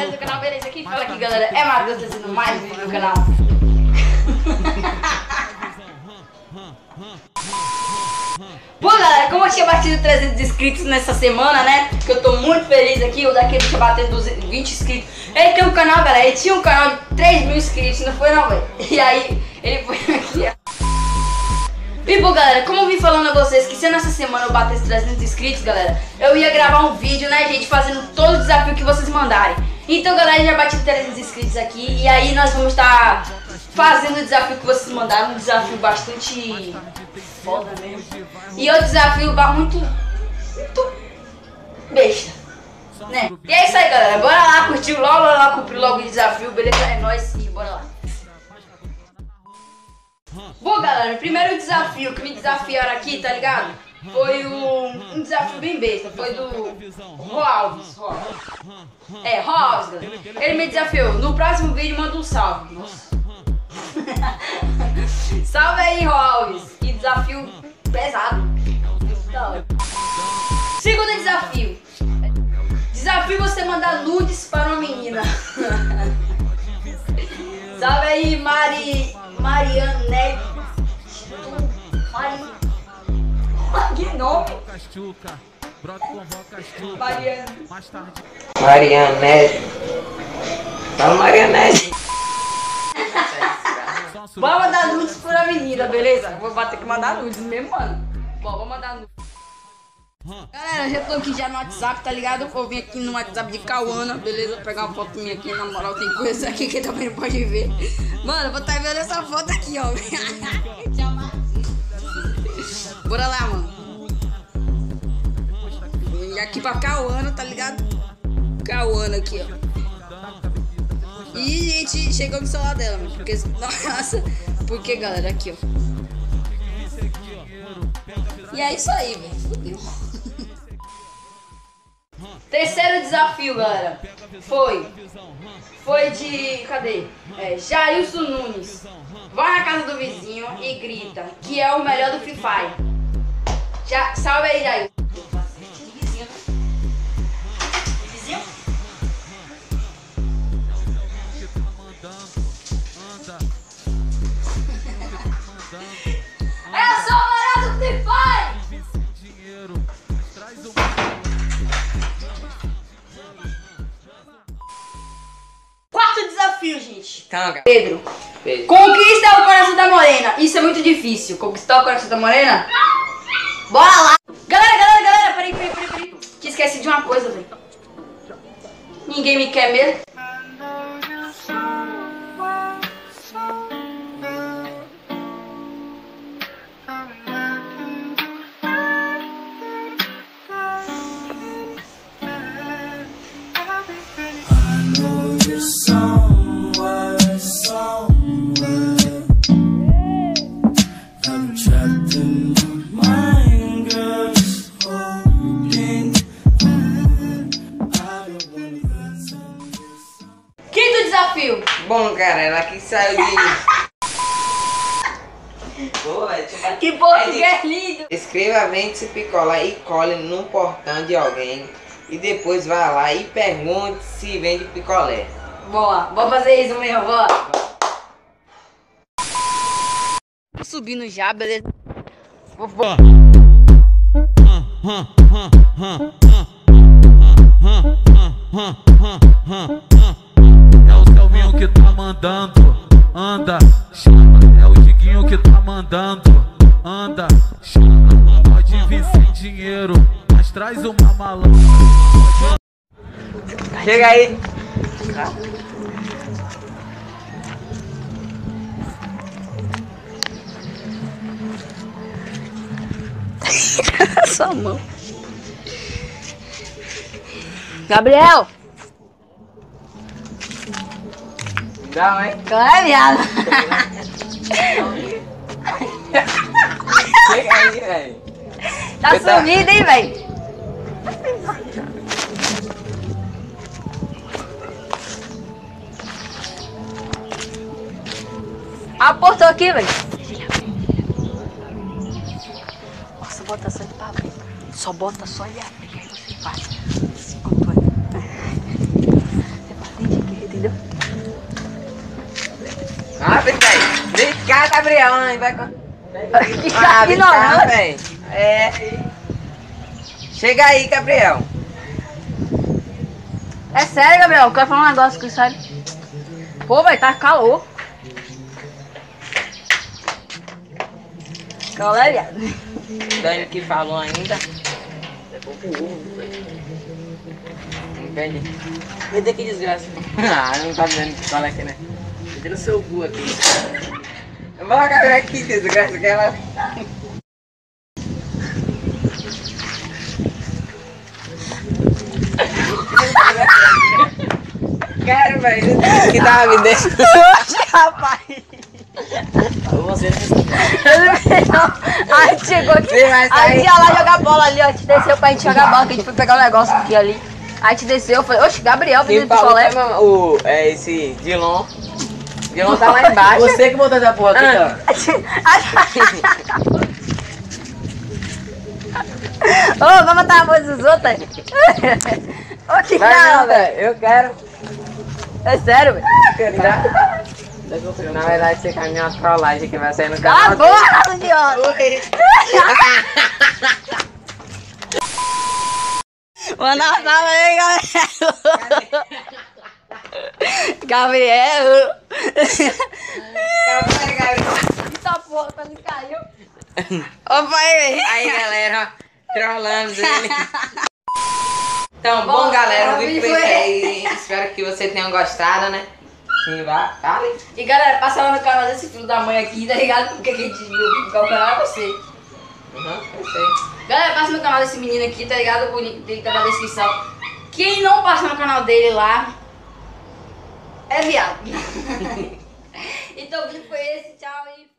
galera do canal, beleza? Quem fala aqui, galera, é Matheus trazendo mais um vídeo no canal. Bom, galera, como eu tinha batido 300 inscritos nessa semana, né? Que eu tô muito feliz aqui, o daquele tinha batido 20 inscritos. Ele tem um canal, galera, ele tinha um canal de 3 mil inscritos, não foi não, velho? E aí, ele foi aqui, ó. E bom, galera, como eu vim falando a vocês que se nessa semana eu batesse 300 inscritos, galera, eu ia gravar um vídeo, né, gente, fazendo todo o desafio que vocês mandarem. Então, galera, já bati 300 inscritos aqui e aí nós vamos estar fazendo o desafio que vocês mandaram, um desafio bastante foda mesmo. E é um desafio muito, muito besta, né? E é isso aí, galera, bora lá curtir logo, logo, cumprir logo o desafio, beleza? É nóis Bom, galera, primeiro desafio que me desafiaram aqui, tá ligado? Foi um, um desafio bem besta, foi do Roalves. É, Roalves. Ele me desafiou. No próximo vídeo, manda um salve. Nossa. salve aí, Roalves. Que desafio pesado. Segundo desafio. Desafio você mandar nudes para uma menina. salve aí, Mari... nome? Mariane. Marianete. Fala Marianete. Vamos mandar nudes pra menina, beleza? Vou bater que mandar nudes mesmo, mano. Bom, vou mandar nudes. Galera, já tô aqui já no WhatsApp, tá ligado? Eu vim aqui no WhatsApp de Cauana, beleza? Vou pegar uma foto minha aqui, na moral, tem coisa aqui que também não pode ver. Mano, vou estar tá vendo essa foto aqui, ó. Bora lá, mano. Vim aqui pra Cauana, tá ligado? Cauana aqui, ó. E, gente, chegou no celular dela, mano. Porque, nossa, porque, galera, aqui, ó. E é isso aí, velho. Fudeu. Terceiro desafio, galera. Foi. Foi de. Cadê? É, Jailson Nunes. Vai na casa do vizinho e grita que é o melhor do Free Fire. Já, salve aí, Jailson. Canga. Pedro. Pedro. Conquista o coração da morena. Isso é muito difícil. Conquistar o coração da morena? Bora lá. Galera, galera, galera. Peraí, peraí, peraí. peraí. Te esqueci de uma coisa, velho. Ninguém me quer mesmo. Cara, ela que saiu de. Pô, que português é lindo! Escreva vende-se picolé e cole no portão de alguém. E depois vá lá e pergunte se vende picolé. Boa, vou fazer isso mesmo, boa. Subindo já, beleza? Vou, vou. Diguinho que tá mandando, anda, chama. É o Diguinho que tá mandando, anda, chama. Pode vir sem dinheiro, mas traz uma malandra. Chega aí. Sua mão. Gabriel! Dá, hein? Claro, viado. Chega aí, velho. Tá sumido, hein, velho? Aportou aqui, velho. Nossa, bota só de pra Só bota só e abrir, aí você faz. Gabriel, mãe, vai com. Que Ah, velho. É. Chega aí, Gabriel. É sério, Gabriel, eu quero falar um negócio aqui, sério. Pô, velho, tá calor. Calor é viado. Dani que falou ainda. Entende? Vê que desgraça. Ah, não tá vendo que fala aqui, né? No seu cu aqui. Bora, aqui, desgraça, que ela. Quero, velho. Que tava me deixando. Rapaz. Você Aí chegou aqui. Aí ia lá jogar bola ali, ó. A gente desceu pra gente jogar bola, que a gente foi pegar um negócio aqui ali. Aí a gente desceu, eu falei, oxe, Gabriel, Quem pedindo falou picolé. foi o, é, esse Dilon. Dilon tá lá embaixo. Você que botou essa porra aqui, Ah. cara. Ô, vamos matar a voz dos outros. Ô, que Vai cara, não, velho. Eu quero. É sério, velho. Na verdade, você caminha uma trollagem que vai sair no Cala a canal. boca, idiota. Manda uma salva aí, Gabriel. Gabriel. Eita porra, quase caiu. Ô, pai, Aí, galera, trollando ele. Então, bom, Bom, galera, o vídeo foi aí. Espero que vocês tenham gostado, né? Sim, vá. E galera, passa lá no canal desse filho da mãe aqui, tá ligado? Porque que a gente viu qual canal é você. Uhum, eu sei. Galera, passa no canal desse menino aqui, tá ligado? O link dele tá na descrição. Quem não passa no canal dele lá é viado. então o vídeo foi esse, tchau e